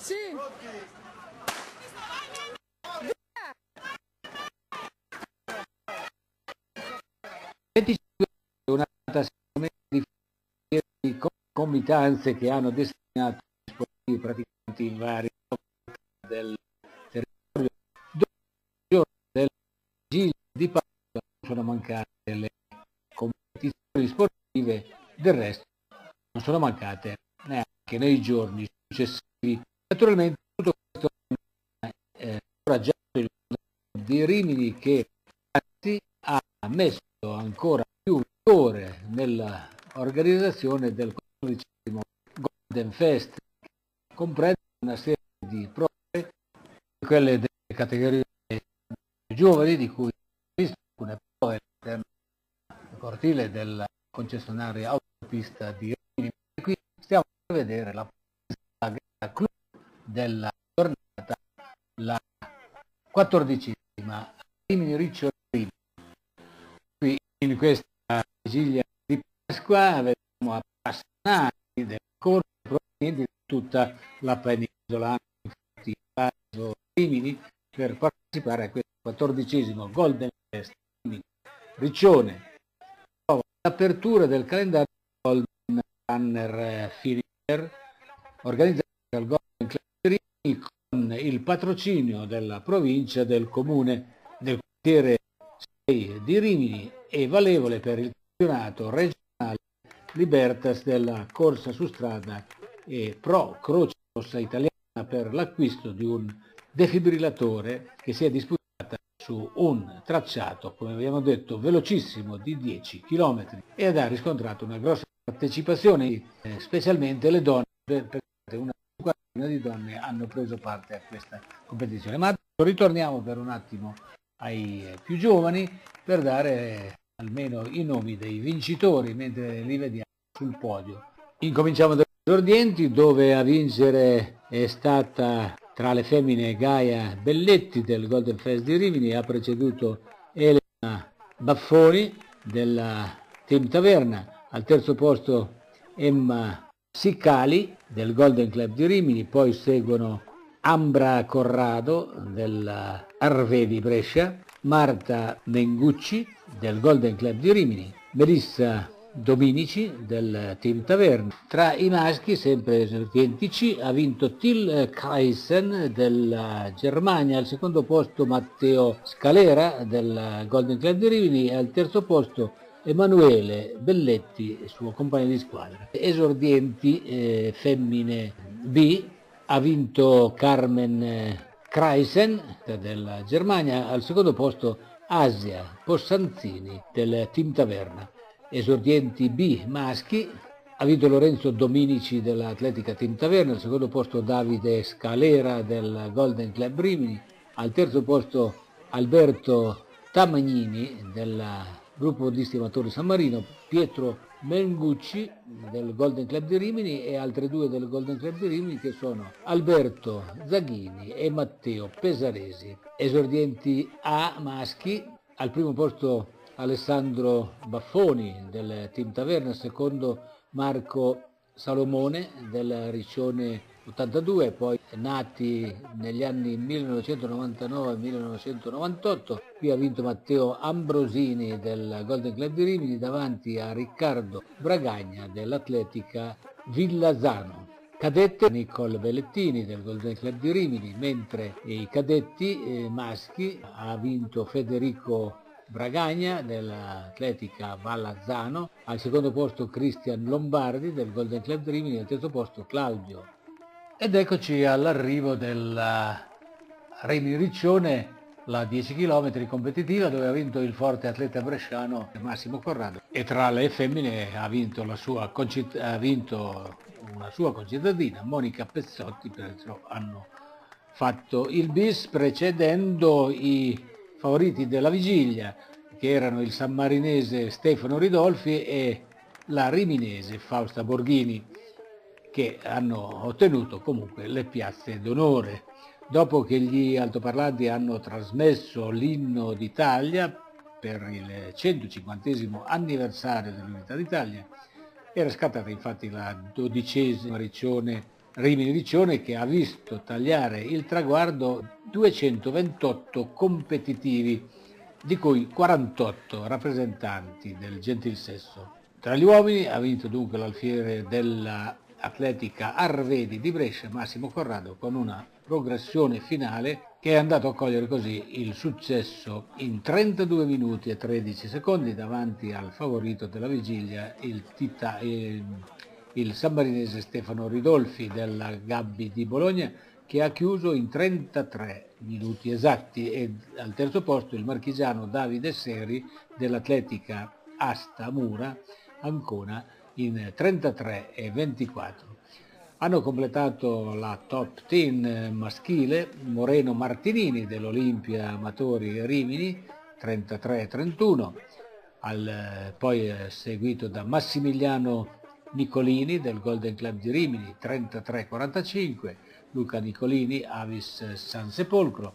Sì. una di comitanze che hanno destinato dispositivi praticanti in vari del territorio. Del vigilia di Pasqua sono mancate le competizioni sportive, del resto non sono mancate neanche nei giorni successivi. Naturalmente tutto questo è incoraggiato il di Rimini che ha messo ancora più vigore nell'organizzazione del 14 Golden Fest, che comprende una serie di prove, quelle delle categorie giovani, di cui visto alcune prove all'interno del cortile del concessionario autopista di Rimini. Qui stiamo a vedere la della giornata, la quattordicesima Rimini Riccio Rimini. Qui in questa vigilia di Pasqua vediamo appassionati del corso provenienti da tutta la penisola, infatti Paso Rimini per partecipare a questo quattordicesimo Golden Fest Riccione. L'apertura del calendario Golden Runner Finisher organizzato dal Golden Rimini con il patrocinio della provincia del comune del quartiere 6 di Rimini e valevole per il campionato regionale Libertas della corsa su strada e Pro Croce Rossa Italiana per l'acquisto di un defibrillatore che si è disputata su un tracciato, come abbiamo detto, velocissimo di 10 km ed ha riscontrato una grossa partecipazione, eh, specialmente le donne, perché una di donne hanno preso parte a questa competizione. Ma ritorniamo per un attimo ai più giovani per dare almeno i nomi dei vincitori mentre li vediamo sul podio. Incominciamo dagli esordienti dove a vincere è stata tra le femmine Gaia Belletti del Golden Fest di Rimini, ha preceduto Elena Baffoni della Team Taverna, al terzo posto Emma Siccali del Golden Club di Rimini, poi seguono Ambra Corrado della Arve di Brescia, Marta Mengucci del Golden Club di Rimini, Melissa Dominici del Team Taverna. Tra i maschi, sempre esordienti ha vinto Till Kreisen della Germania, al secondo posto Matteo Scalera del Golden Club di Rimini e al terzo posto Emanuele Belletti, suo compagno di squadra. Esordienti eh, femmine B, ha vinto Carmen Kreisen della Germania, al secondo posto Asia Possanzini del Team Taverna. Esordienti B maschi, ha vinto Lorenzo Dominici dell'Atletica Team Taverna, al secondo posto Davide Scalera del Golden Club Rimini, al terzo posto Alberto Tamagnini del gruppo di stimatori San Marino, Pietro Mengucci del Golden Club di Rimini e altre due del Golden Club di Rimini che sono Alberto Zaghini e Matteo Pesaresi. Esordienti A maschi, al primo posto Alessandro Baffoni del Team Taverna, secondo Marco Salomone del Riccione 82, poi nati negli anni 1999-1998. Qui ha vinto Matteo Ambrosini del Golden Club di Rimini davanti a Riccardo Bragagna dell'Atletica Villazano. Cadette Nicole Bellettini del Golden Club di Rimini, mentre i cadetti eh, maschi ha vinto Federico Bragagna dell'Atletica Vallazzano, al secondo posto Cristian Lombardi del Golden Club di Rimini, al terzo posto Claudio ed eccoci all'arrivo della Rimini Riccione, la 10 km competitiva dove ha vinto il forte atleta bresciano Massimo Corrado. E tra le femmine ha vinto, la sua, ha vinto una sua concittadina Monica Pezzotti, perciò hanno fatto il bis precedendo i favoriti della vigilia che erano il sammarinese Stefano Ridolfi e la riminese Fausta Borghini che hanno ottenuto comunque le piazze d'onore. Dopo che gli altoparlanti hanno trasmesso l'inno d'Italia per il 150 anniversario dell'Unità d'Italia, era scattata infatti la dodicesima riccione Rimini Riccione che ha visto tagliare il traguardo 228 competitivi, di cui 48 rappresentanti del gentil sesso. Tra gli uomini ha vinto dunque l'alfiere dell'atletica Arvedi di Brescia, Massimo Corrado, con una progressione finale che è andato a cogliere così il successo. In 32 minuti e 13 secondi davanti al favorito della vigilia, il, Tita, il, il sammarinese Stefano Ridolfi della Gabbi di Bologna, che ha chiuso in 33 minuti esatti. E al terzo posto il marchigiano Davide Seri dell'Atletica Asta Mura Ancona in 33 e 24. Hanno completato la top 10 maschile Moreno Martinini dell'Olimpia Amatori Rimini 33 e 31, al, poi seguito da Massimiliano Nicolini del Golden Club di Rimini 33 45, Luca Nicolini, Avis San Sepolcro,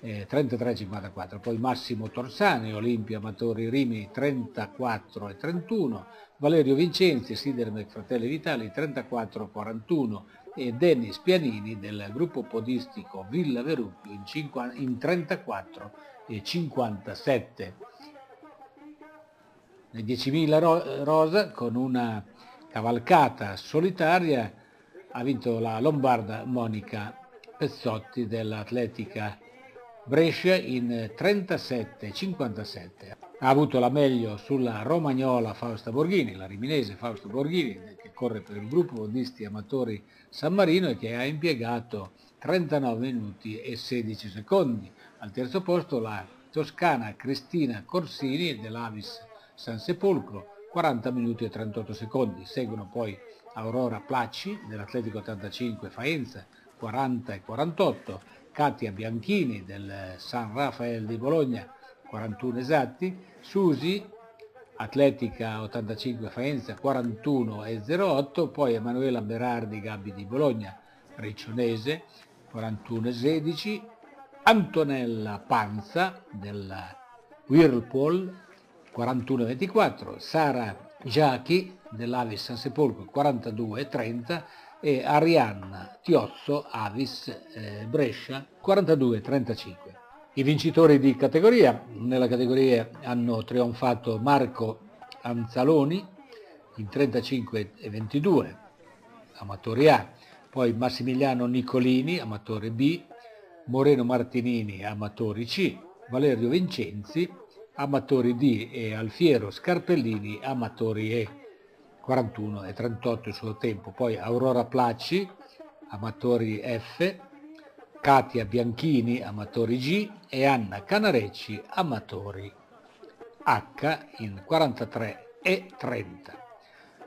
eh, 33-54, poi Massimo Torsani, Olimpia Amatori Rimini 34 e 31, Valerio Vincenzi, Sidermec Fratelli Vitali 34-41 e Dennis Pianini del gruppo podistico Villa Verucchio in, 50, in 34 e 57. Nel 10.000 rosa con una cavalcata solitaria ha vinto la lombarda Monica Pezzotti dell'Atletica Brescia in 37-57. Ha avuto la meglio sulla romagnola Fausta Borghini, la riminese Fausta Borghini, che corre per il gruppo bodisti amatori San Marino e che ha impiegato 39 minuti e 16 secondi. Al terzo posto la toscana Cristina Corsini dell'Avis San Sepolcro 40 minuti e 38 secondi. Seguono poi Aurora Placci dell'Atletico 85 Faenza 40 e 48, Katia Bianchini del San Rafael di Bologna 41 esatti, Susi Atletica 85 Faenza 41 e 08, poi Emanuela Berardi Gabbi di Bologna Riccionese 41 e 16, Antonella Panza della Whirlpool 41-24, Sara Giachi dell'Avis San Sepolcro 42-30 e Arianna Tiozzo Avis eh, Brescia 42-35. I vincitori di categoria, nella categoria hanno trionfato Marco Anzaloni in 35 e 22, amatori A, poi Massimiliano Nicolini, amatore B, Moreno Martinini, amatori C, Valerio Vincenzi, amatori D e Alfiero Scarpellini, amatori E, 41 e 38 il suo tempo, poi Aurora Placci, amatori F, Katia Bianchini, amatori G e Anna Canarecci, amatori H in 43 e 30.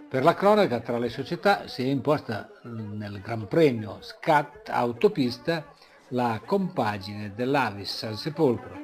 Per la cronaca tra le società si è imposta nel Gran Premio Scat Autopista la compagine dell'Avis San Sepolcro.